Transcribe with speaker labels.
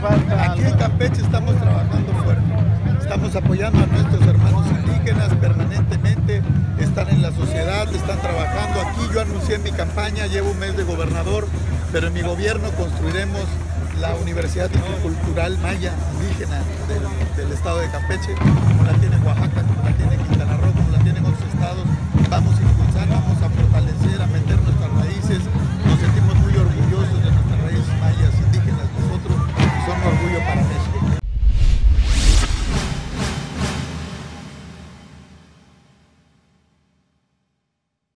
Speaker 1: falta?
Speaker 2: Aquí en Campeche estamos trabajando fuerte. Estamos apoyando a nuestros hermanos indígenas permanentemente. Están en la sociedad, están trabajando. Aquí yo anuncié mi campaña, llevo un mes de gobernador, pero en mi gobierno construiremos la Universidad Cultural Maya Indígena del, del estado de Campeche,